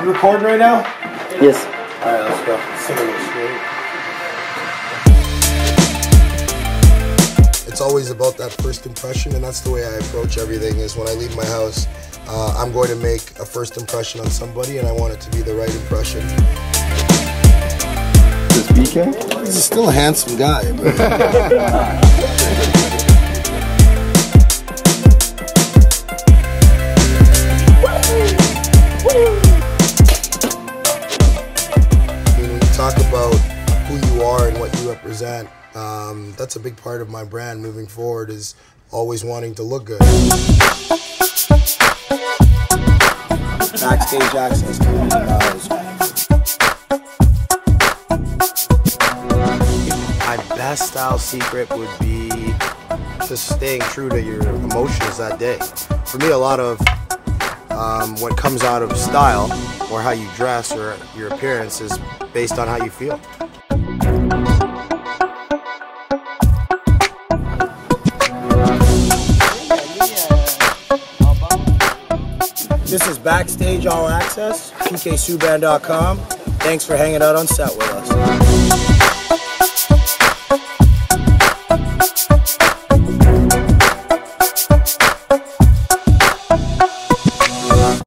You recording right now? Yes. All right, let's go. It's always about that first impression, and that's the way I approach everything. Is when I leave my house, uh, I'm going to make a first impression on somebody, and I want it to be the right impression. This PK? He's still a handsome guy. talk about who you are and what you represent, um, that's a big part of my brand moving forward. Is always wanting to look good. Backstage access. My best style secret would be just staying true to your emotions that day. For me, a lot of um, what comes out of style or how you dress or your appearance is based on how you feel. This is Backstage All Access, pksubban.com. Thanks for hanging out on set with us.